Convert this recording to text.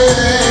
querer